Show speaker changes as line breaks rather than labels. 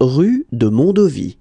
rue de Mondovì